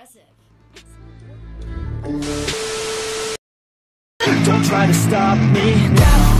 aggressive. Don't try to stop me now.